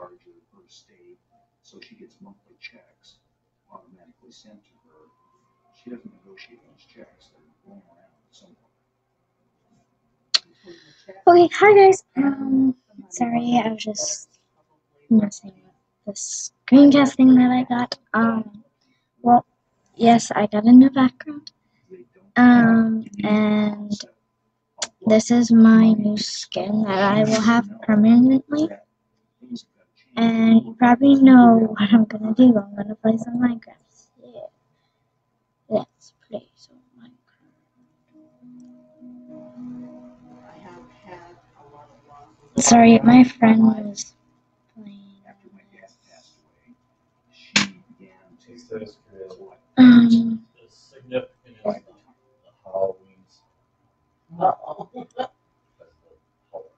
charge of her estate, so she gets monthly checks automatically sent to her. She doesn't negotiate those checks, they're going around somewhere. Okay, hi guys. Um, sorry, I was just messing with the screencast thing that I got. Um, well, yes, I got a new background. Um, and this is my new skin that I will have permanently. And you probably know what I'm gonna do. I'm gonna play some Minecraft. Yeah. Let's play some I have had a lot of losses. Sorry, my friend was playing. After my dad passed away, she began He to says create collect Um, the significance of the Halloween's. Uh-oh.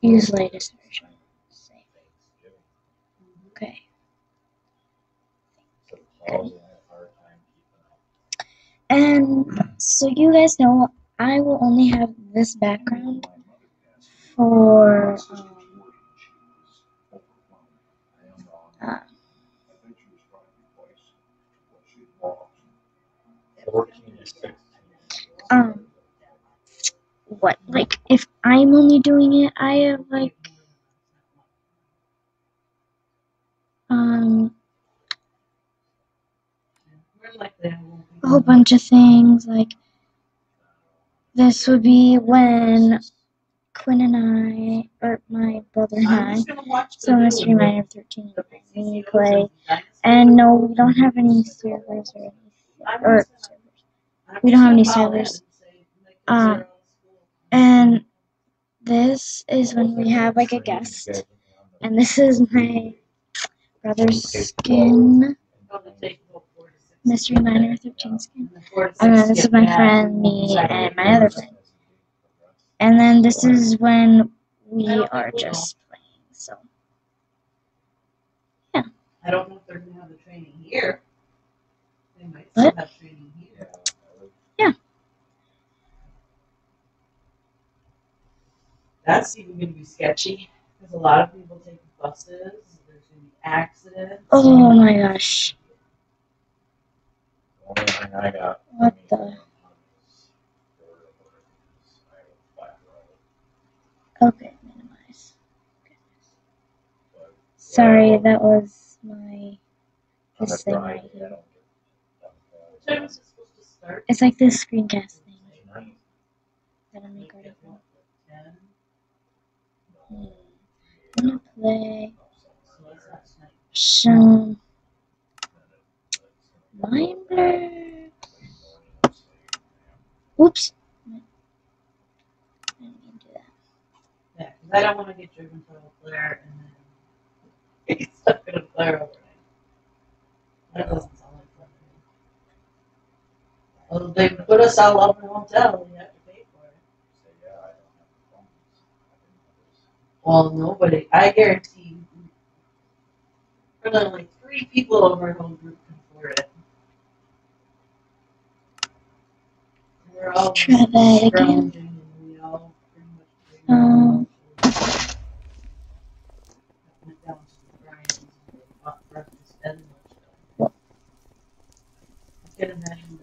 use latest version. Save. Okay. So Paul's having a hard time keeping up. And so you guys know I will only have this background for um, uh, um what like if I'm only doing it I have like um We're like that. won't we? a whole bunch of things like this would be when Quinn and I or my brother and I so Mystery one. Miner 13 The we play and no we don't have any servers or or we don't have any servers. Um. And this is when we have like a guest. And this is my brother's skin, Mystery Miner 13 skin. And the four to And then this is my friend, me, and my other friend. And then this is when we are just playing. So, Yeah. I don't know if they're gonna have the training here. They might still have training here. Yeah. That's even gonna be sketchy, because a lot of people take buses, there's gonna be accidents. oh my gosh. Only thing I got. What the? Okay, minimize. Sorry, that was my. This thing right here. What time is it supposed to start? It's like this screencast thing that I'm recording Hmm. I'm gonna play so Blur. Oops. I to. Yeah, I don't wanna get driven to a flare and then get stuck in a flare overnight. That doesn't sound like fun. Well, they put us all up in hotel, and you have to pay for it. Well, nobody, I guarantee, probably like three people over our whole group can afford it. We're all Let's try that again. scrounging and we all pretty much. bring our Um, own food. Went down to the Brian's and bought breakfast and lunch. What? I can imagine.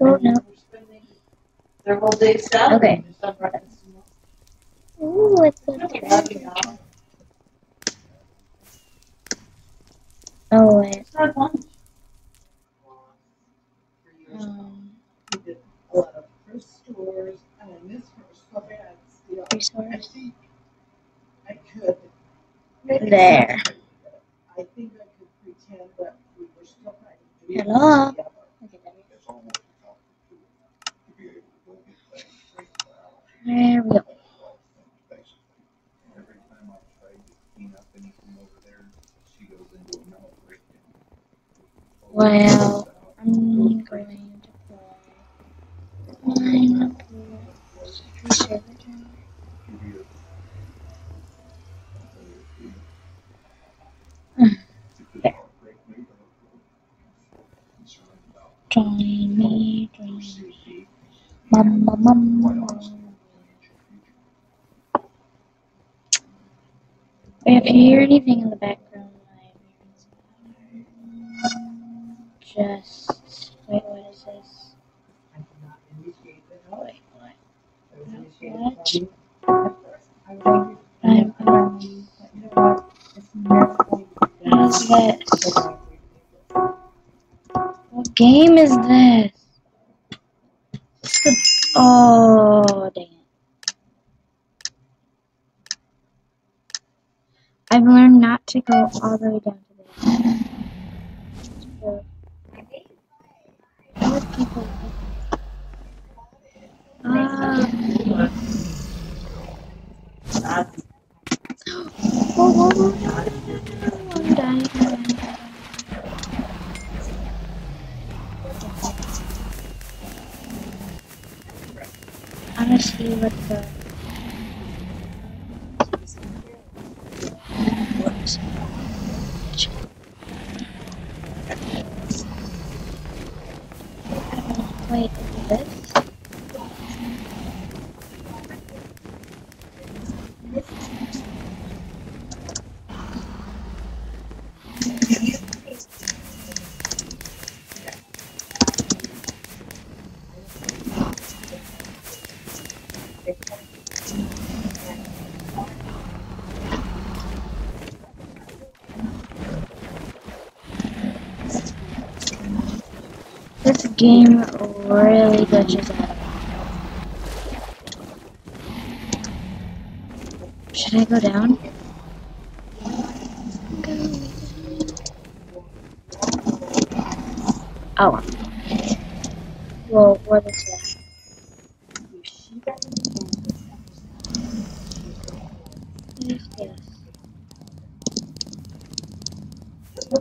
Oh, they're no. spending Their whole day's Okay. just on breakfast and lunch. Ooh, it's a Eleven treasure. dollars. Oh wait. It's not lunch. Um, We did a lot of first stores, and I miss her so bad still. Think I could. maybe There. I think I could pretend that we were still trying Hello? There It's almost impossible to be able to go get things straight out. There we go. Basically, every time I try to clean up anything over there, she goes into a mental breakdown. Well, I'm going to play Minecraft server time. Join me, join me. Mum, mum, mum, mum. If you hear anything in the background, just wait. What is this? I did not initiate the help. Oh, wait, what? It was initiated What? This? What game is this? Oh, dang it. I've learned not to go all the way down to there. So, other people. Ah. That's Whoa, whoa, whoa, no, no, no, no, I'm dying. I'm dying. I wanna see what the. Whoops. Wait, is this? This game really glitches out. Should I go down? Oh. Well, what is that?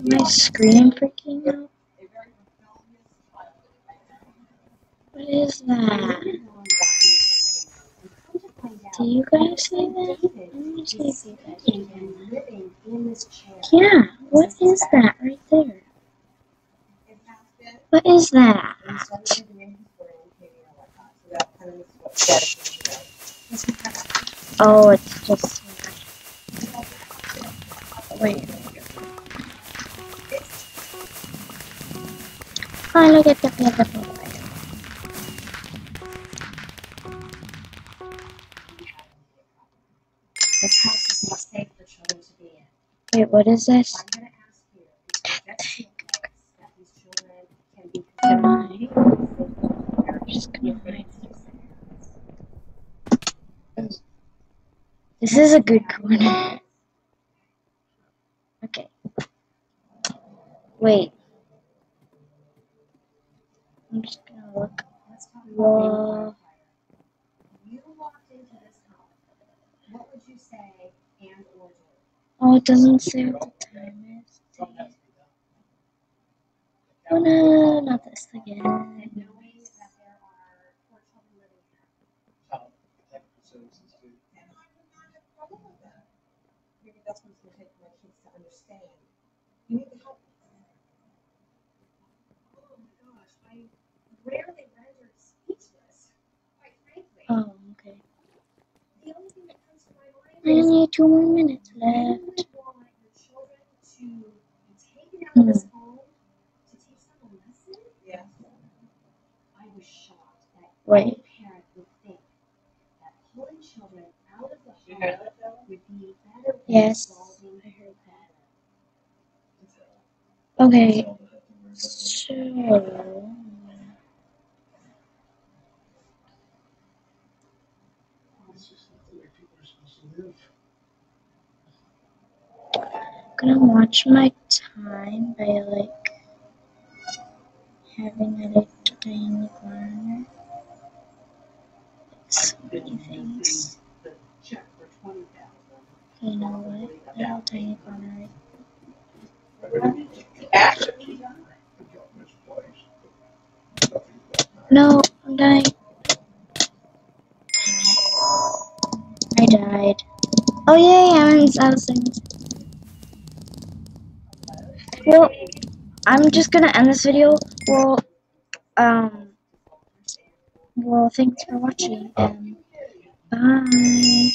My screen freaking out? What is that? Do you guys see that? Yeah, what is that right there? What is that? Oh, it's just. Wait. Oh, look at the Wait, what is this? I'm that these children can be Am considered I? safe Just gonna? This is a good corner. Okay. Wait. I'm just gonna look. Whoa. What would you say and or do? Oh, it doesn't say what the time is. Oh no, not this again. And Home heard that, Joe? would be better than Yes, I. Okay, so. Watch my time by like having a tiny corner. So many things. The. You know what? Little tiny corner. No, I'm dying. I died. Oh yay, I'm in Things. Well, I'm just gonna end this video. Well, um, well, thanks for watching and bye.